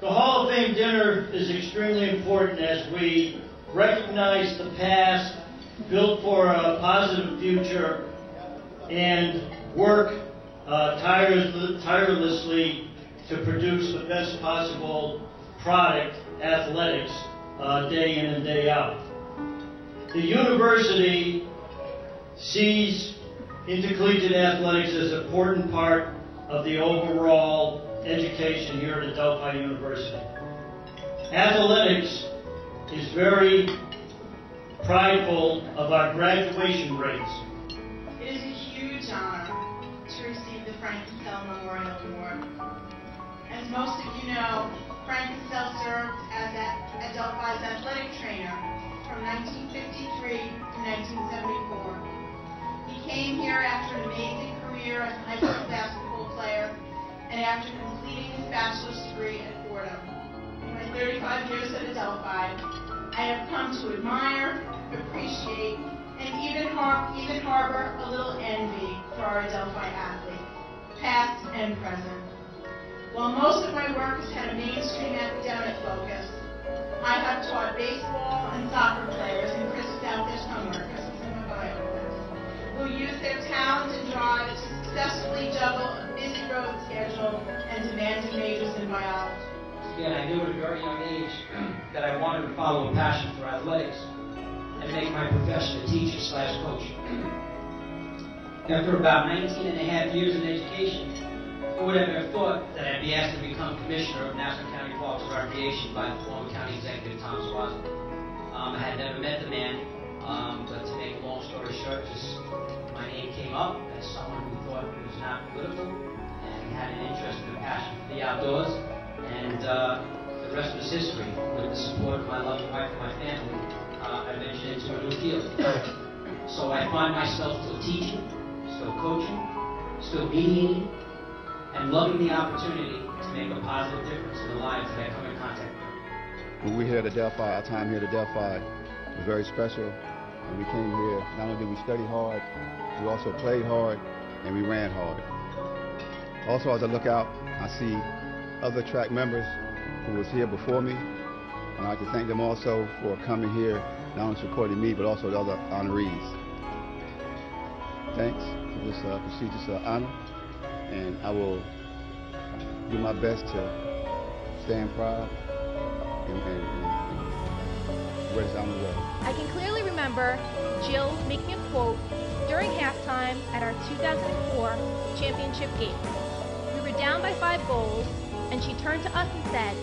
The Hall of Fame dinner is extremely important as we recognize the past, build for a positive future, and work uh, tirelessly to produce the best possible product, athletics, uh, day in and day out. The university sees intercollegiate athletics as an important part of the overall education here at Adelphi University. Athletics is very prideful of our graduation rates. It is a huge honor to receive the Frank Cassell Memorial Award. As most of you know, Frank Cassell served as Adelphi's athletic trainer from 1953 to 1974. He came here after an amazing career as a high school basketball and after completing his bachelor's degree at Fordham. In my 35 years at Adelphi, I have come to admire, appreciate, and even, har- even harbor a little envy for our Adelphi athletes, past and present. While most of my work has had a mainstream academic focus, I have taught baseball and soccer players, and Chris is out somewhere, in biology. Again, I knew at a very young age that I wanted to follow a passion for athletics and make my profession a teacher slash coach. After about 19 and a half years in education, who would have ever thought that I'd be asked to become commissioner of Nassau County Parks and Recreation by former county executive Tom Suozzi? Um, I had never met the man, um, outdoors. And uh, the rest was history. With the support of my loving wife and my family, uh, I ventured into a new field. so I find myself still teaching, still coaching, still mediating, and loving the opportunity to make a positive difference in the lives that I come in contact with. When we here at Adelphi, our time here at Adelphi was very special. And we came here, not only did we study hard, we also played hard and we ran hard. Also, as I look out, I see other track members who was here before me. And I'd like to thank them also for coming here, not only supporting me, but also the other honorees. Thanks for this uh, prestigious uh, honor. And I will do my best to stand proud and, and, and raise the. I can clearly remember Jill making a quote during halftime at our 2004 championship game. We were down by five goals, and she turned to us and said,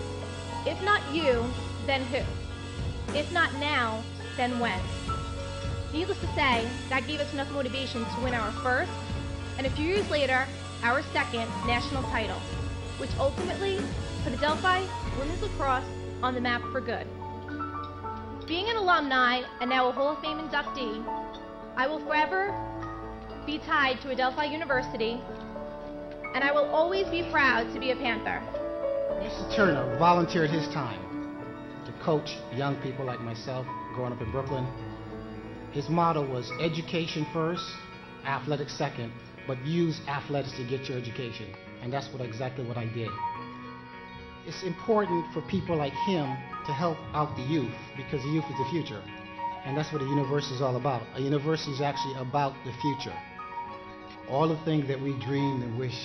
If not you, then who? If not now, then when? Needless to say, that gave us enough motivation to win our first, and a few years later, our second national title, which ultimately put Adelphi women's lacrosse on the map for good. Being an alumni and now a Hall of Fame inductee, I will forever be tied to Adelphi University, and I will always be proud to be a Panther. Mr. Turner volunteered his time to coach young people like myself growing up in Brooklyn. His motto was education first, athletics second, but use athletics to get your education. And that's what exactly what I did. It's important for people like him to help out the youth because the youth is the future. And that's what a university is all about. A university is actually about the future. All the things that we dreamed and wish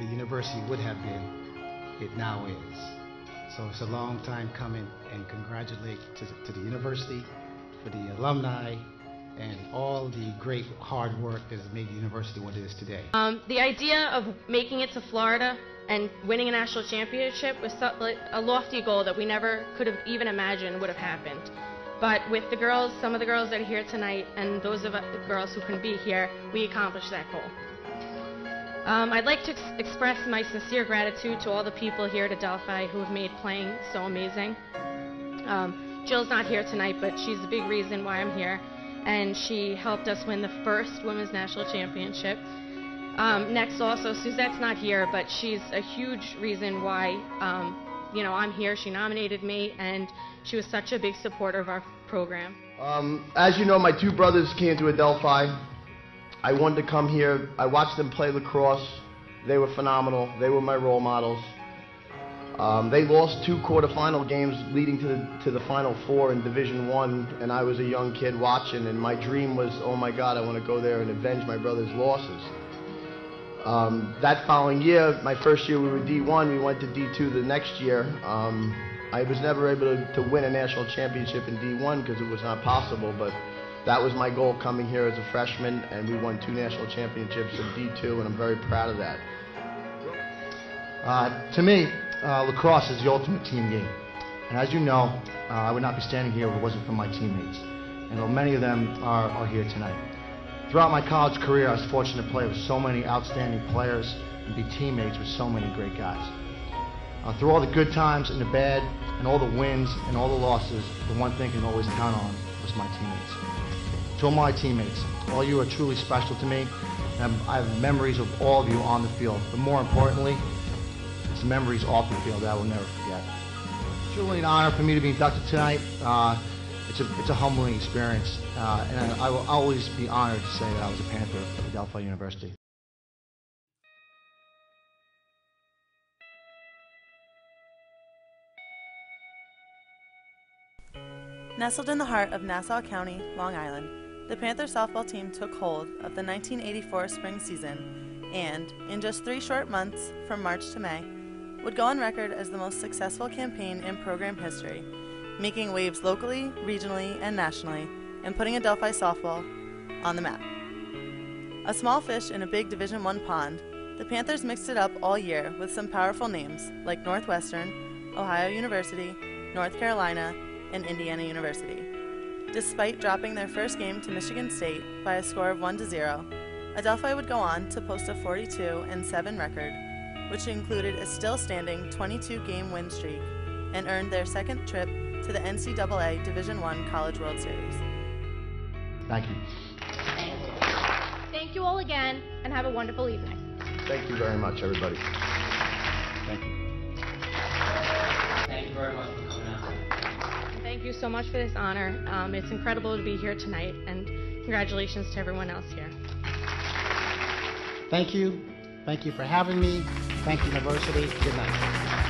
the university would have been, it now is. So it's a long time coming, and congratulate to, to the university for the alumni and all the great hard work that has made the university what it is today. Um, the idea of making it to Florida and winning a national championship was a lofty goal that we never could have even imagined would have happened. But with the girls, some of the girls that are here tonight, and those of the girls who couldn't be here, we accomplished that goal. Um, I'd like to ex- express my sincere gratitude to all the people here at Adelphi who have made playing so amazing. Um, Jill's not here tonight, but she's the big reason why I'm here, and she helped us win the first women's national championship. Um, next, also, Suzette's not here, but she's a huge reason why, um, you know, I'm here. She nominated me, and she was such a big supporter of our program. Um, as you know, my two brothers came to Adelphi. I wanted to come here. I watched them play lacrosse. They were phenomenal. They were my role models. Um, they lost two quarterfinal games leading to the, to the Final Four in Division One, and I was a young kid watching, and my dream was, oh my God, I want to go there and avenge my brother's losses. Um, that following year, my first year we were D1, we went to D2 the next year. Um, I was never able to, to win a national championship in D1 because it was not possible, but that was my goal coming here as a freshman, and we won two national championships in D2, and I'm very proud of that. Uh, to me, uh, lacrosse is the ultimate team game. And as you know, uh, I would not be standing here if it wasn't for my teammates. And many of them are, are here tonight. Throughout my college career, I was fortunate to play with so many outstanding players and be teammates with so many great guys. Uh, through all the good times and the bad, and all the wins and all the losses, the one thing I can always count on was my teammates. To all my teammates, all you are truly special to me, and I have memories of all of you on the field. But more importantly, it's memories off the field that I will never forget. Truly an honor for me to be inducted tonight. Uh, it's a it's a humbling experience, uh, and I, I will always be honored to say that I was a Panther at Adelphi University. Nestled in the heart of Nassau County, Long Island, the Panther softball team took hold of the 1984 spring season and, in just three short months, from March to May, would go on record as the most successful campaign in program history, making waves locally, regionally, and nationally, and putting Adelphi softball on the map. A small fish in a big Division I pond, the Panthers mixed it up all year with some powerful names like Northwestern, Ohio University, North Carolina, and Indiana University. Despite dropping their first game to Michigan State by a score of 1 to 0, Adelphi would go on to post a 42 and 7 record, which included a still standing 22 game win streak and earned their second trip to the NCAA Division I College World Series. Thank you. Thank you all again, and have a wonderful evening. Thank you very much, everybody. Thank you. Thank you very much for coming out. Thank you so much for this honor. Um, it's incredible to be here tonight, and congratulations to everyone else here. Thank you. Thank you for having me. Thank you, University. Good night.